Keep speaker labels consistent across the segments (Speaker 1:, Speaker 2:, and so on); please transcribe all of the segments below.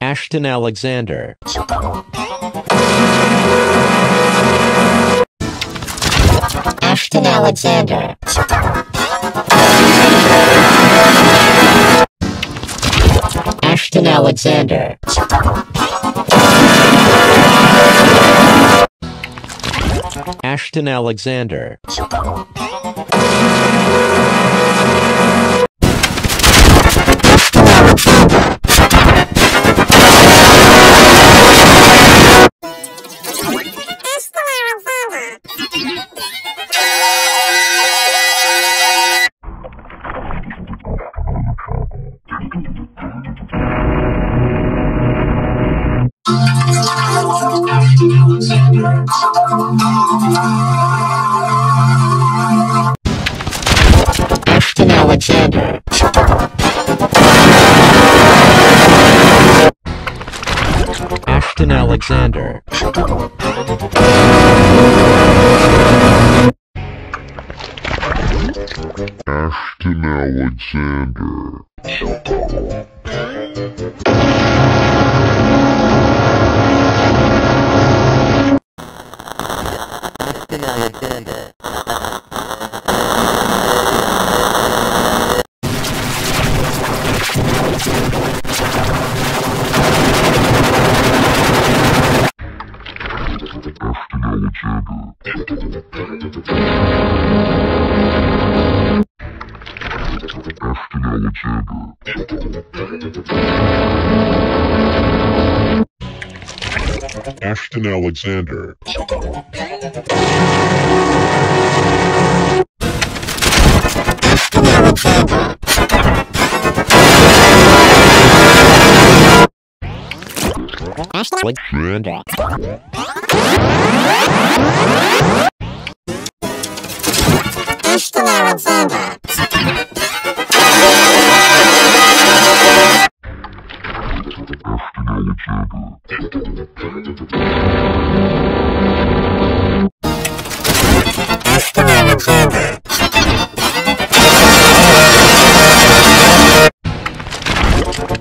Speaker 1: Ashton Alexander.
Speaker 2: Ashton Alexander. Ashton Alexander.
Speaker 1: Ashton Alexander.
Speaker 2: Vanilla cheddar.
Speaker 1: Ashton Alexander.
Speaker 3: Ashton Alexander. Ashton Alexander. Ashton Alexander. Ashton Alexander.
Speaker 2: Ashton Alexander. Alexander.
Speaker 3: Ashton Alexander.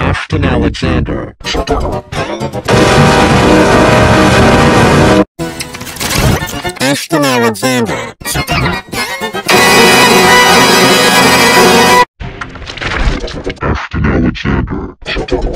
Speaker 2: Ashton Alexander.
Speaker 1: Ashton Alexander.
Speaker 2: Ashton Alexander.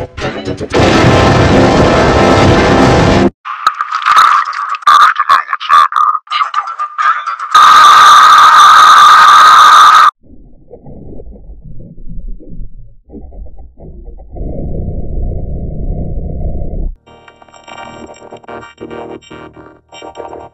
Speaker 3: Ashton Alexander.